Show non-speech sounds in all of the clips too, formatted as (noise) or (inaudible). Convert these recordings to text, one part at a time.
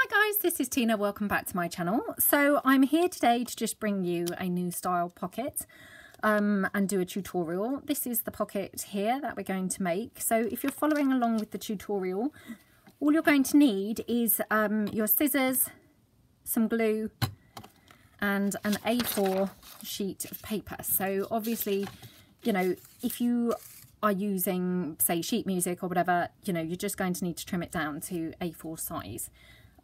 Hi guys, this is Tina. Welcome back to my channel. So I'm here today to just bring you a new style pocket um, and do a tutorial. This is the pocket here that we're going to make. So if you're following along with the tutorial, all you're going to need is um, your scissors, some glue and an A4 sheet of paper. So obviously, you know, if you are using say sheet music or whatever, you know, you're just going to need to trim it down to A4 size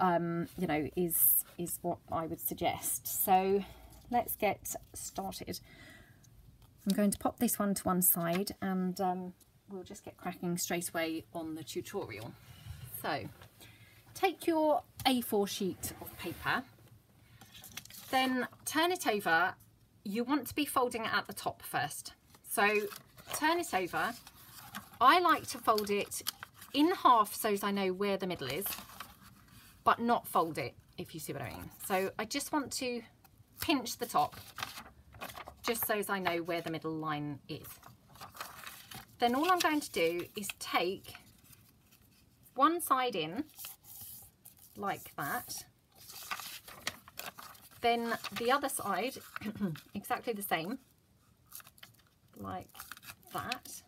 um, you know, is, is what I would suggest. So let's get started. I'm going to pop this one to one side and um, we'll just get cracking straight away on the tutorial. So take your A4 sheet of paper, then turn it over. You want to be folding it at the top first. So turn it over. I like to fold it in half so as I know where the middle is but not fold it, if you see what I mean. So I just want to pinch the top, just so as I know where the middle line is. Then all I'm going to do is take one side in, like that. Then the other side, (clears throat) exactly the same, like that.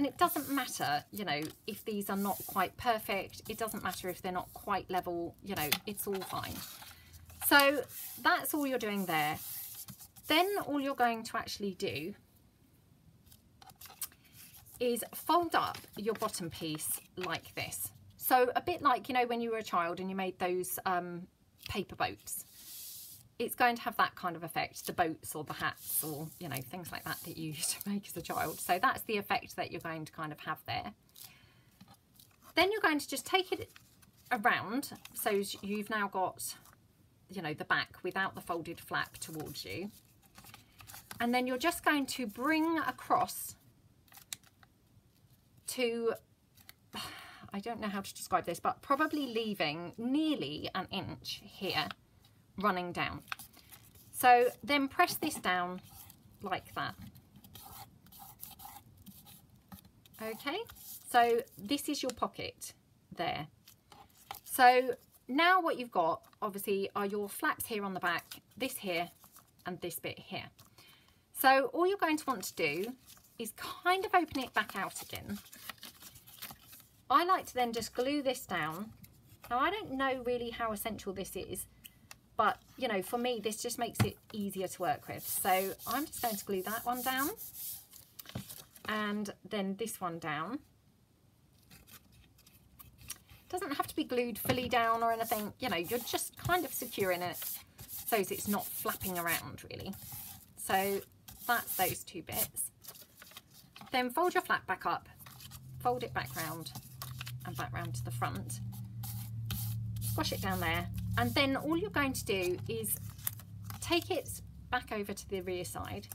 And it doesn't matter, you know, if these are not quite perfect. It doesn't matter if they're not quite level, you know, it's all fine. So that's all you're doing there. Then all you're going to actually do is fold up your bottom piece like this. So a bit like, you know, when you were a child and you made those um, paper boats it's going to have that kind of effect, the boats or the hats or, you know, things like that that you (laughs) used to make as a child. So that's the effect that you're going to kind of have there. Then you're going to just take it around. So you've now got, you know, the back without the folded flap towards you. And then you're just going to bring across to, (sighs) I don't know how to describe this, but probably leaving nearly an inch here running down. So then press this down like that. Okay, so this is your pocket there. So now what you've got obviously are your flaps here on the back, this here and this bit here. So all you're going to want to do is kind of open it back out again. I like to then just glue this down. Now I don't know really how essential this is, but, you know, for me, this just makes it easier to work with. So I'm just going to glue that one down and then this one down. Doesn't have to be glued fully down or anything. You know, you're just kind of securing it so it's not flapping around really. So that's those two bits. Then fold your flap back up, fold it back round and back round to the front. Squash it down there and then all you're going to do is take it back over to the rear side,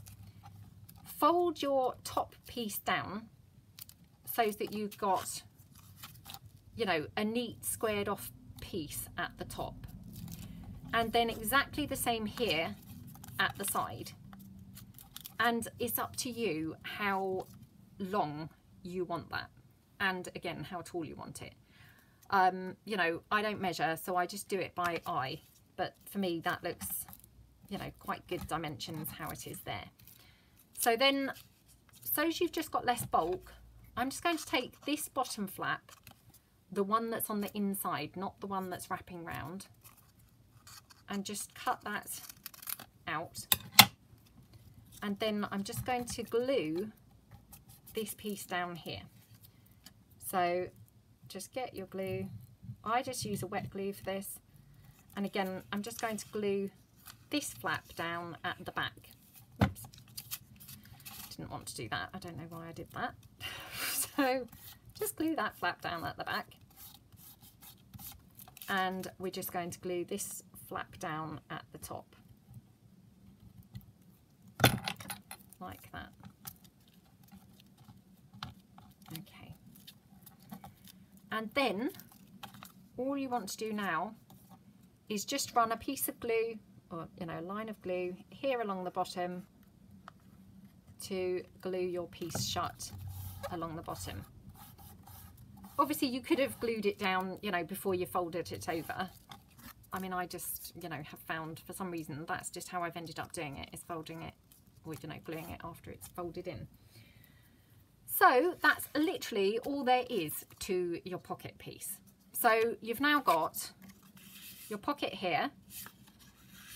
fold your top piece down so that you've got, you know, a neat squared off piece at the top. And then exactly the same here at the side. And it's up to you how long you want that. And again, how tall you want it. Um, you know, I don't measure, so I just do it by eye. But for me, that looks, you know, quite good dimensions how it is there. So then, so as you've just got less bulk, I'm just going to take this bottom flap, the one that's on the inside, not the one that's wrapping round, and just cut that out. And then I'm just going to glue this piece down here. So just get your glue. I just use a wet glue for this. And again, I'm just going to glue this flap down at the back. Oops. Didn't want to do that. I don't know why I did that. (laughs) so just glue that flap down at the back. And we're just going to glue this flap down at the top. Like that. And then all you want to do now is just run a piece of glue or you know a line of glue here along the bottom to glue your piece shut along the bottom obviously you could have glued it down, you know, before you folded it over. I mean, I just, you know, have found for some reason that's just how I've ended up doing it, is folding it, or, you know, gluing it after it's folded in. So that's literally all there is to your pocket piece. So you've now got your pocket here,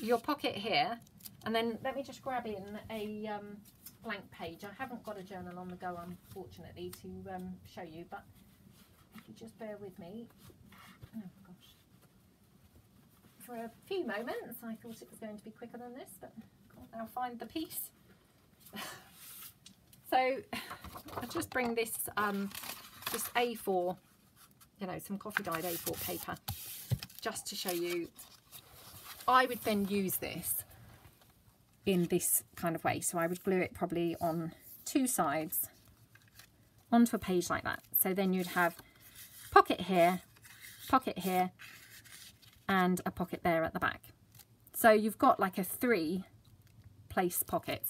your pocket here, and then let me just grab in a um, blank page. I haven't got a journal on the go, unfortunately, to um, show you, but if you just bear with me. Oh, gosh. For a few moments, I thought it was going to be quicker than this, but I can't find the piece. (laughs) so (sighs) I just bring this, um, this A4, you know, some coffee dyed A4 paper, just to show you. I would then use this in this kind of way. So I would glue it probably on two sides onto a page like that. So then you'd have pocket here, pocket here, and a pocket there at the back. So you've got like a three place pocket.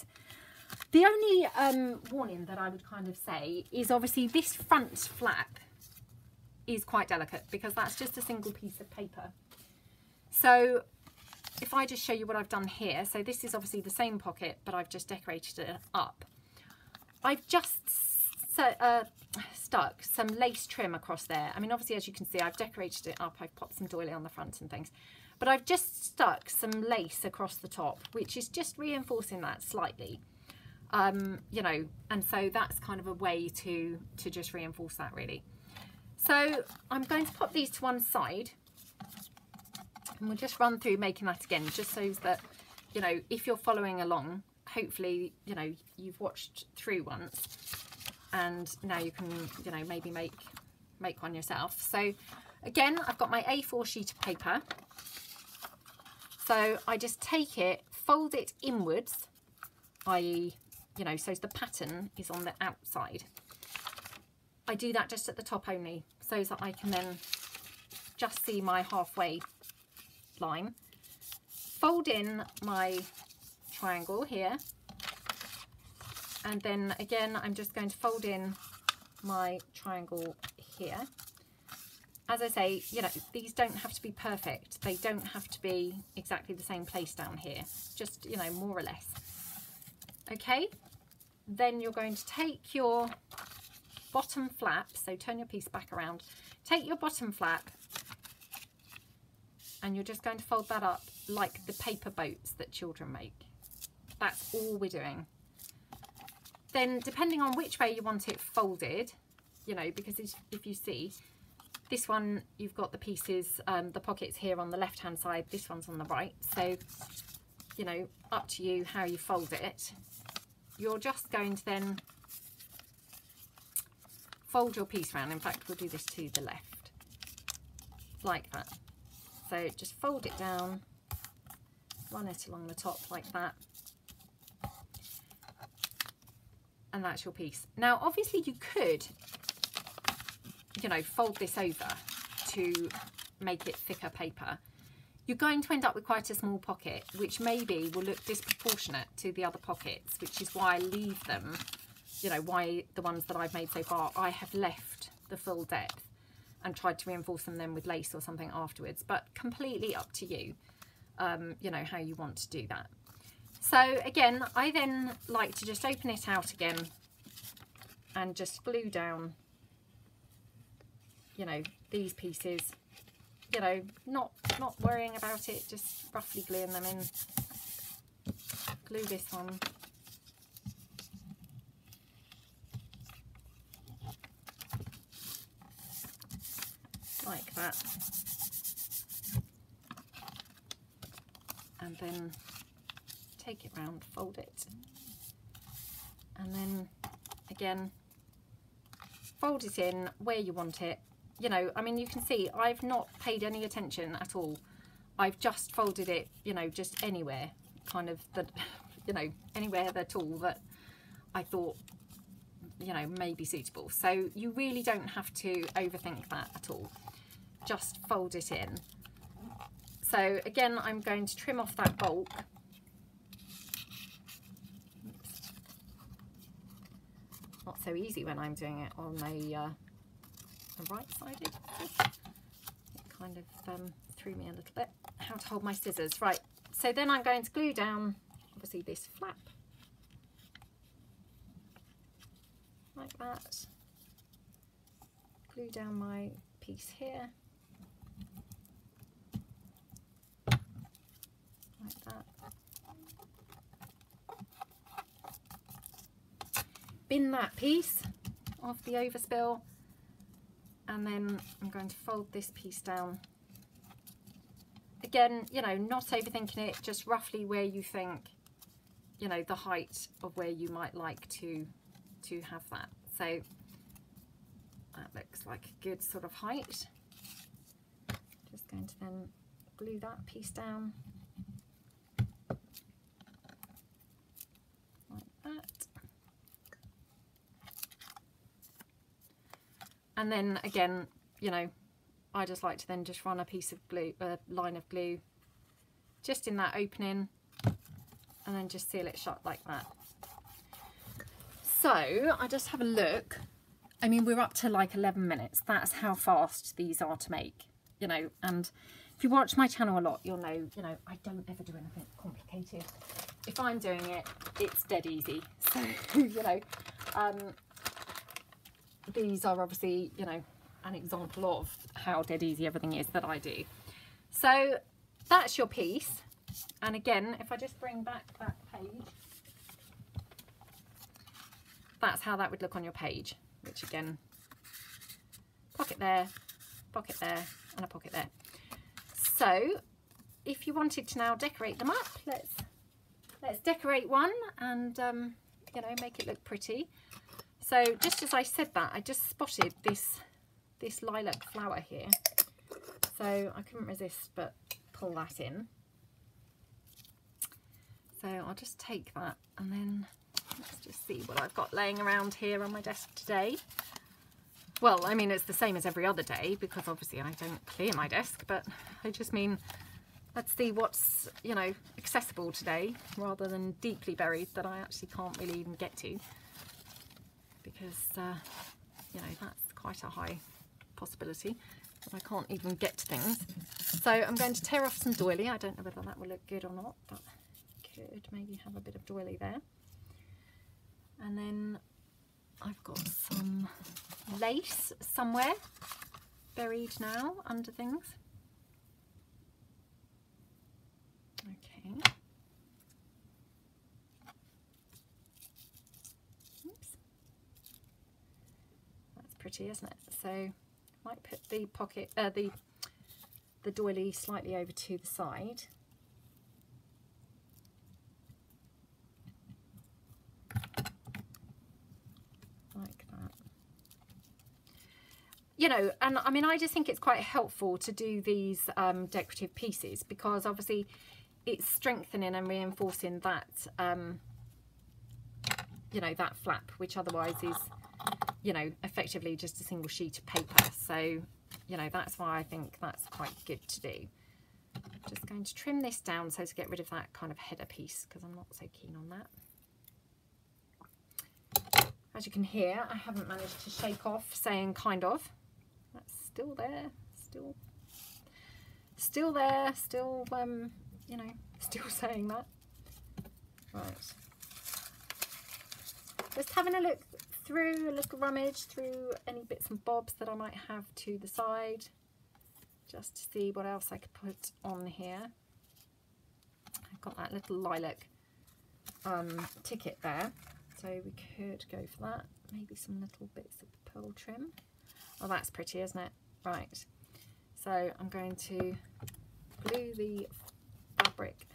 The only um, warning that I would kind of say is obviously this front flap is quite delicate because that's just a single piece of paper. So if I just show you what I've done here, so this is obviously the same pocket, but I've just decorated it up. I've just uh, stuck some lace trim across there. I mean, obviously, as you can see, I've decorated it up. I've popped some doily on the front and things. But I've just stuck some lace across the top, which is just reinforcing that slightly. Um, you know, and so that's kind of a way to, to just reinforce that really. So I'm going to pop these to one side and we'll just run through making that again, just so that, you know, if you're following along, hopefully, you know, you've watched through once and now you can, you know, maybe make, make one yourself. So again, I've got my A4 sheet of paper. So I just take it, fold it inwards, i.e., you know, so the pattern is on the outside. I do that just at the top only, so that I can then just see my halfway line. Fold in my triangle here. And then again I'm just going to fold in my triangle here. As I say you know these don't have to be perfect. They don't have to be exactly the same place down here. Just you know more or less. Okay then you're going to take your bottom flap so turn your piece back around take your bottom flap and you're just going to fold that up like the paper boats that children make that's all we're doing then depending on which way you want it folded, you know, because if you see, this one, you've got the pieces, um, the pockets here on the left-hand side, this one's on the right. So, you know, up to you how you fold it. You're just going to then fold your piece around. In fact, we'll do this to the left, like that. So just fold it down, run it along the top like that. and that's your piece. Now, obviously you could, you know, fold this over to make it thicker paper. You're going to end up with quite a small pocket, which maybe will look disproportionate to the other pockets, which is why I leave them, you know, why the ones that I've made so far, I have left the full depth and tried to reinforce them then with lace or something afterwards, but completely up to you, um, you know, how you want to do that. So again, I then like to just open it out again and just glue down, you know, these pieces, you know, not, not worrying about it, just roughly gluing them in. Glue this one. Like that. And then take it round, fold it, and then again, fold it in where you want it. You know, I mean, you can see I've not paid any attention at all. I've just folded it, you know, just anywhere, kind of, the, (laughs) you know, anywhere at all that I thought, you know, may be suitable. So you really don't have to overthink that at all. Just fold it in. So again, I'm going to trim off that bulk not so easy when I'm doing it on a, uh, uh, right-sided. It kind of um, threw me a little bit. How to hold my scissors. Right, so then I'm going to glue down, obviously, this flap. Like that. Glue down my piece here. Like that. bin that piece of the overspill and then I'm going to fold this piece down. Again you know not overthinking it just roughly where you think you know the height of where you might like to to have that. So that looks like a good sort of height. Just going to then glue that piece down and then again you know I just like to then just run a piece of glue a line of glue just in that opening and then just seal it shut like that. So I just have a look. I mean we're up to like 11 minutes. That's how fast these are to make you know and if you watch my channel a lot you'll know you know I don't ever do anything complicated. If I'm doing it it's dead easy. (laughs) So you know um, these are obviously, you know, an example of how dead easy everything is that I do. So that's your piece. And again, if I just bring back that page, that's how that would look on your page, which again, pocket there, pocket there, and a pocket there. So if you wanted to now decorate them up, let's let's decorate one and um, you know make it look pretty. So just as I said that, I just spotted this, this lilac flower here. So I couldn't resist but pull that in. So I'll just take that and then let's just see what I've got laying around here on my desk today. Well, I mean, it's the same as every other day because obviously I don't clear my desk, but I just mean, let's see what's, you know, accessible today rather than deeply buried that I actually can't really even get to because uh, you know that's quite a high possibility I can't even get things. So I'm going to tear off some doily. I don't know whether that will look good or not, but could maybe have a bit of doily there. And then I've got some lace somewhere buried now under things. Okay. Pretty, isn't it? So might put the pocket, uh, the the doily slightly over to the side. Like that. You know, and I mean, I just think it's quite helpful to do these um, decorative pieces because obviously it's strengthening and reinforcing that, um, you know, that flap, which otherwise is you know, effectively just a single sheet of paper. So, you know, that's why I think that's quite good to do. I'm Just going to trim this down so to get rid of that kind of header piece because I'm not so keen on that. As you can hear, I haven't managed to shake off saying kind of. That's still there, still, still there, still, um, you know, still saying that. Right. Just having a look through a little rummage through any bits and bobs that I might have to the side just to see what else I could put on here. I've got that little lilac um, ticket there so we could go for that. Maybe some little bits of pearl trim. Oh that's pretty isn't it? Right so I'm going to glue the fabric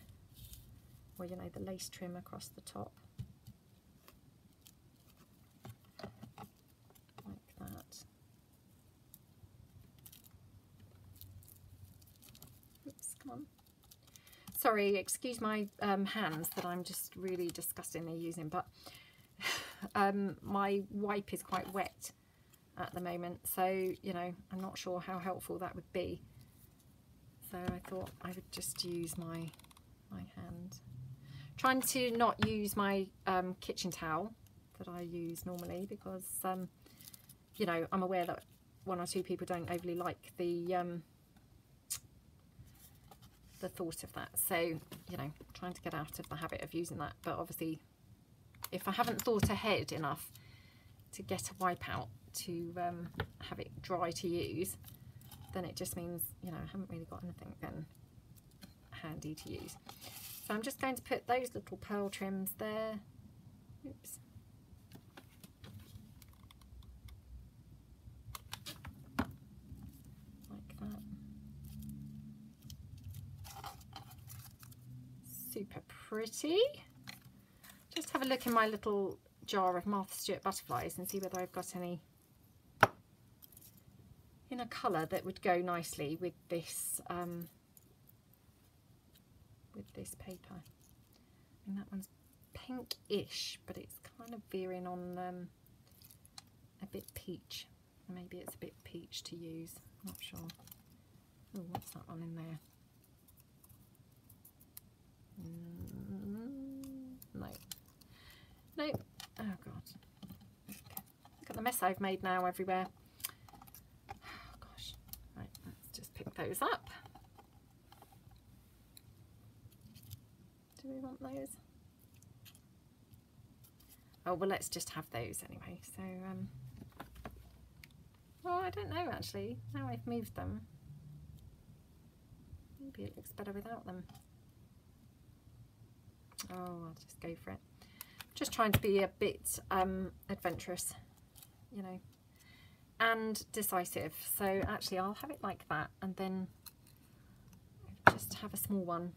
or you know the lace trim across the top sorry, excuse my um, hands that I'm just really disgustingly using, but (sighs) um, my wipe is quite wet at the moment, so, you know, I'm not sure how helpful that would be. So I thought I would just use my, my hand. Trying to not use my um, kitchen towel that I use normally because, um, you know, I'm aware that one or two people don't overly like the um, the thought of that. So, you know, trying to get out of the habit of using that. But obviously, if I haven't thought ahead enough to get a wipe out to um, have it dry to use, then it just means, you know, I haven't really got anything then handy to use. So I'm just going to put those little pearl trims there. Oops. Like that. Super pretty. Just have a look in my little jar of Martha Stewart butterflies and see whether I've got any in a colour that would go nicely with this um, with this paper. And that one's pink-ish, but it's kind of veering on um, a bit peach. Maybe it's a bit peach to use, not sure. Oh, what's that one in there? Mm, no. No. Oh, God. Look at the mess I've made now everywhere. Oh, gosh. Right, let's just pick those up. Do we want those? Oh, well, let's just have those anyway. So, um, well, I don't know, actually. Now I've moved them. Maybe it looks better without them. Oh, I'll just go for it. Just trying to be a bit um, adventurous, you know, and decisive. So actually I'll have it like that and then just have a small one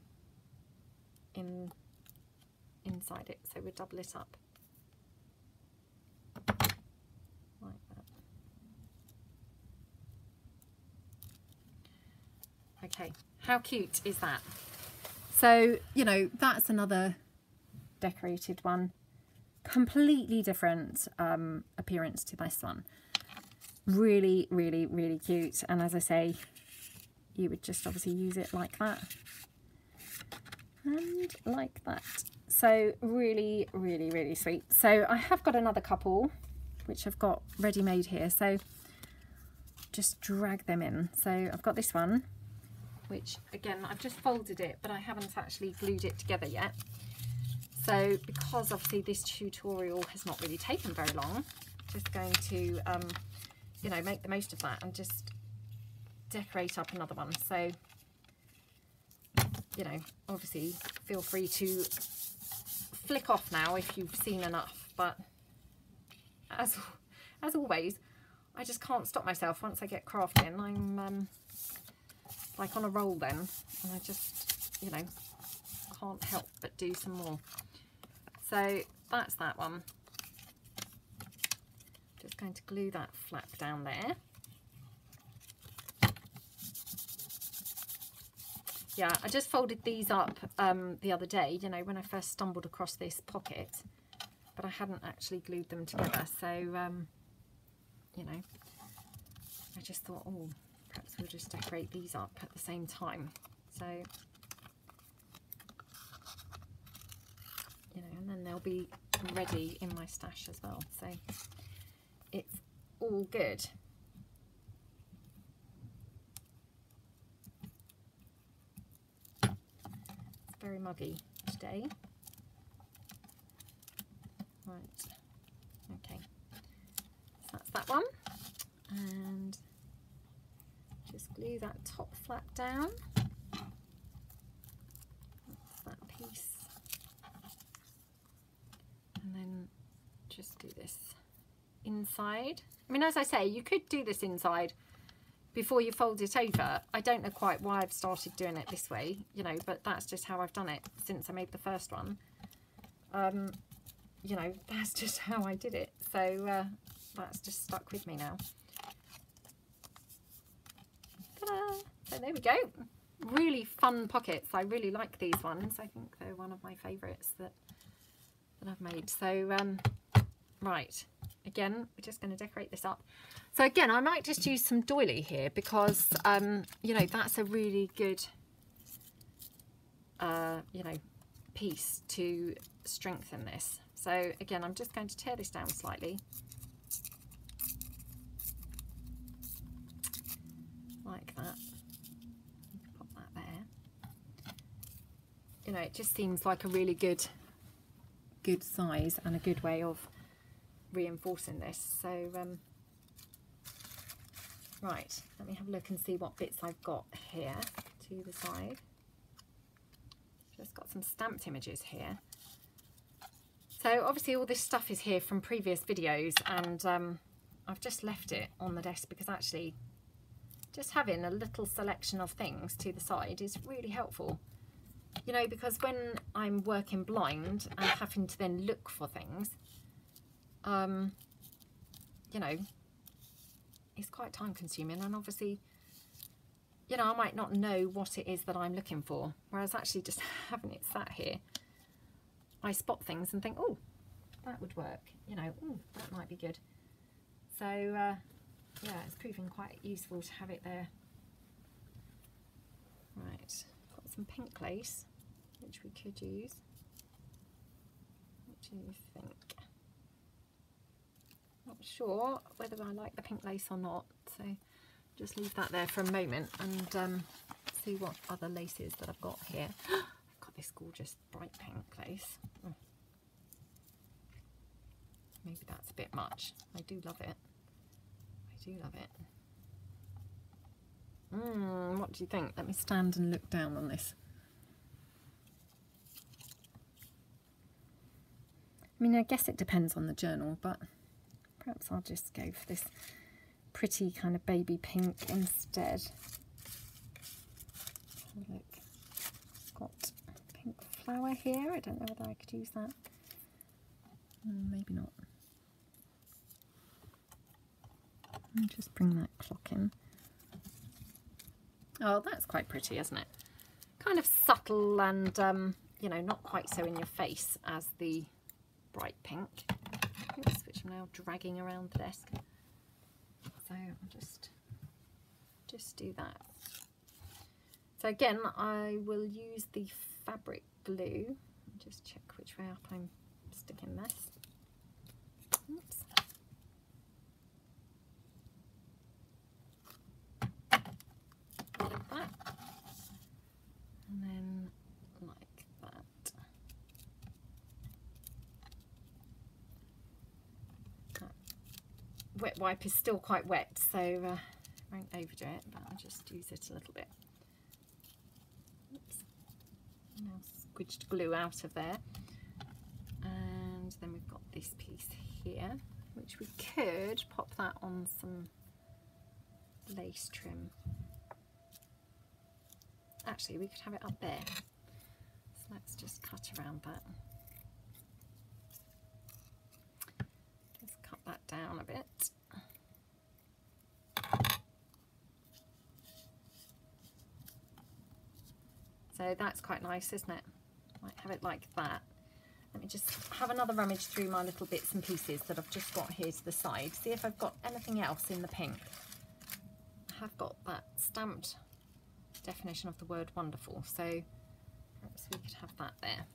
in inside it. So we double it up. Like that. Okay, how cute is that? So, you know, that's another decorated one. Completely different um, appearance to this one. Really, really, really cute. And as I say, you would just obviously use it like that. And like that. So really, really, really sweet. So I have got another couple, which I've got ready-made here. So just drag them in. So I've got this one which again I've just folded it but I haven't actually glued it together yet so because obviously this tutorial has not really taken very long just going to um, you know make the most of that and just decorate up another one. So you know obviously feel free to flick off now if you've seen enough but as as always I just can't stop myself once I get crafting I'm um, like on a roll then and I just you know can't help but do some more so that's that one. Just going to glue that flap down there. Yeah I just folded these up um, the other day you know when I first stumbled across this pocket but I hadn't actually glued them together. So um, you know I just thought oh perhaps we'll just decorate these up at the same time. So, you know, and they'll be ready in my stash as well. So it's all good. It's very muggy today. Right, okay, so that's that one. And just glue that top flap down. That's that piece. And then just do this inside. I mean, as I say, you could do this inside before you fold it over. I don't know quite why I've started doing it this way, you know, but that's just how I've done it since I made the first one. Um, you know, (laughs) that's just how I did it. So uh, that's just stuck with me now. So there we go. Really fun pockets. I really like these ones. I think they're one of my favourites that, that I've made. So, um, right. Again, we're just going to decorate this up. So again, I might just use some doily here because, um, you know, that's a really good, uh, you know, piece to strengthen this. So again, I'm just going to tear this down slightly like that. Pop that there. You know, it just seems like a really good, good size and a good way of reinforcing this. So, um, right, let me have a look and see what bits I've got here to the side. Just got some stamped images here. So obviously all this stuff is here from previous videos and um, I've just left it on the desk because actually just having a little selection of things to the side is really helpful. You know, because when I'm working blind and having to then look for things, um, you know, it's quite time consuming and obviously, you know, I might not know what it is that I'm looking for. Whereas actually just (laughs) having it sat here I spot things and think, oh, that would work. You know, oh, that might be good. So, uh, yeah, it's proving quite useful to have it there. Right, got some pink lace, which we could use. What do you think? Not sure whether I like the pink lace or not, so just leave that there for a moment and um, see what other laces that I've got here. (gasps) I've got this gorgeous bright pink lace. Oh. Maybe that's a bit much. I do love it. I do love it. Mm, what do you think? Let me stand and look down on this. I mean, I guess it depends on the journal, but perhaps I'll just go for this pretty kind of baby pink instead. Look, got pink flower here. I don't know whether I could use that. Mm, maybe not. Let me just bring that clock in. Oh, that's quite pretty, isn't it? Kind of subtle and, um, you know, not quite so in your face as the bright pink. Oops, which I'm now dragging around the desk. So I'll just, just do that. So again, I will use the fabric glue. Just check which way up I'm sticking this. Oops. Like that. And then like that. that. Wet wipe is still quite wet, so uh, I won't overdo it, but I'll just use it a little bit. Oops. Now squidged glue out of there. And then we've got this piece here, which we could pop that on some lace trim. Actually, we could have it up there. So let's just cut around that. Just cut that down a bit. So that's quite nice, isn't it? might have it like that. Let me just have another rummage through my little bits and pieces that I've just got here to the side. See if I've got anything else in the pink. I have got that stamped definition of the word wonderful. So perhaps we could have that there.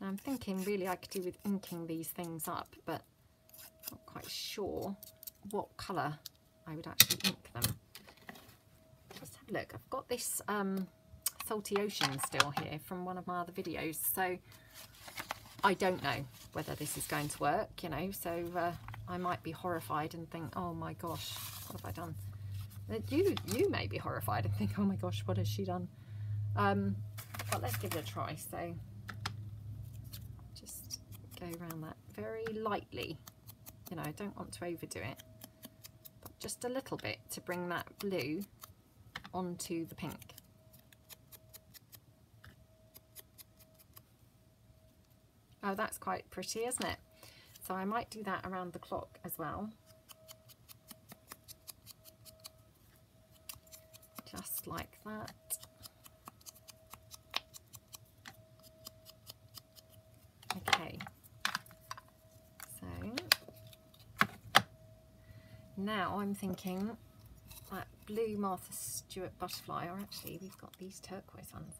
Now I'm thinking really I could do with inking these things up, but not quite sure what colour I would actually ink them. Look. I've got this um, Salty Ocean still here from one of my other videos. So I don't know whether this is going to work, you know, so uh, I might be horrified and think, oh my gosh, what have I done? You, you may be horrified and think, oh my gosh, what has she done? Um, but let's give it a try. So just go around that very lightly. You know, I don't want to overdo it, but just a little bit to bring that blue onto the pink. Oh, that's quite pretty, isn't it? So I might do that around the clock as well. Just like that. Okay. So now I'm thinking blue Martha Stewart butterfly, or actually we've got these turquoise ones.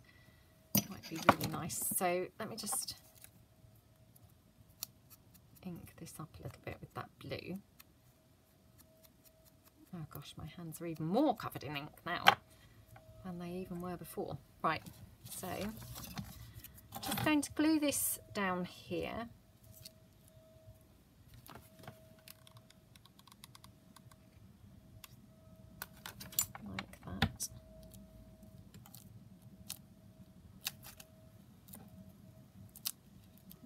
Might be really nice. So let me just ink this up a little bit with that blue. Oh gosh, my hands are even more covered in ink now than they even were before. Right, so just going to glue this down here. Like that.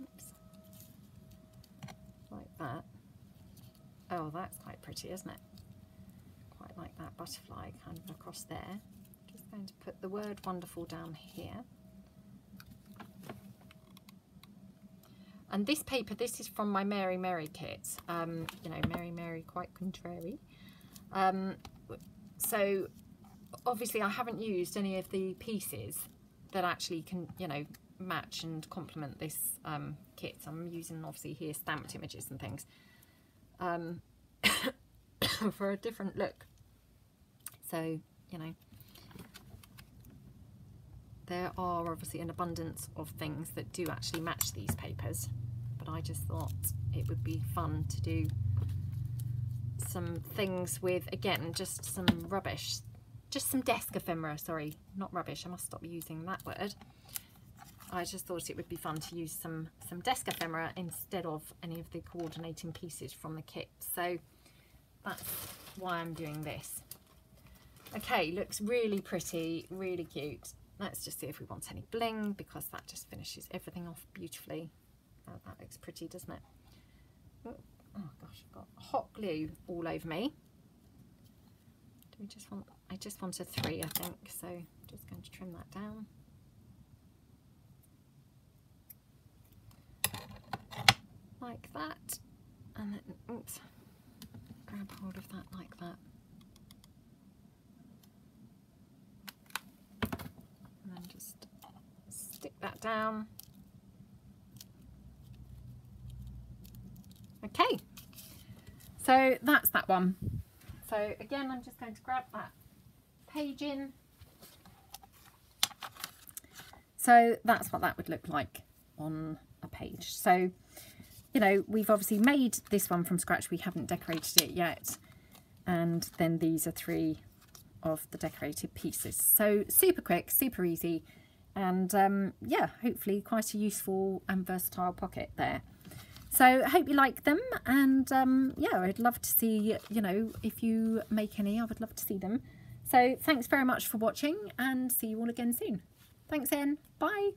Oops. Like that. Oh, that's quite pretty, isn't it? Quite like that butterfly kind of across there. Just going to put the word wonderful down here. And this paper, this is from my Mary Mary kit. Um, you know, Mary Mary quite contrary. Um, so obviously I haven't used any of the pieces that actually can, you know, match and complement this um, kit. So I'm using obviously here stamped images and things um, (laughs) for a different look. So, you know, there are obviously an abundance of things that do actually match these papers, but I just thought it would be fun to do some things with, again, just some rubbish, just some desk ephemera, sorry, not rubbish, I must stop using that word. I just thought it would be fun to use some, some desk ephemera instead of any of the coordinating pieces from the kit. So that's why I'm doing this. Okay, looks really pretty, really cute. Let's just see if we want any bling because that just finishes everything off beautifully. Oh, that looks pretty, doesn't it? Oh, oh gosh, I've got hot glue all over me. Do we just want, I just want a three, I think. So I'm just going to trim that down. Like that. And then, oops, grab hold of that like that. And then just stick that down. Okay, so that's that one. So again, I'm just going to grab that page in. So that's what that would look like on a page. So, you know, we've obviously made this one from scratch. We haven't decorated it yet. And then these are three of the decorated pieces. So super quick, super easy. And um, yeah, hopefully quite a useful and versatile pocket there. So I hope you like them and um, yeah, I'd love to see, you know, if you make any, I would love to see them. So thanks very much for watching and see you all again soon. Thanks, Anne. Bye.